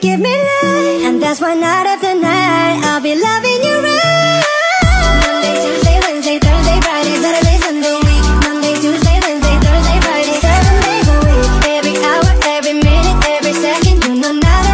give me life And that's why night after night I'll be loving you right. Monday, Tuesday, Wednesday, Thursday, Friday, Saturday, Sunday. Week Monday, Tuesday, Wednesday, Thursday, Friday. Seven days a week. Every hour, every minute, every second. You know not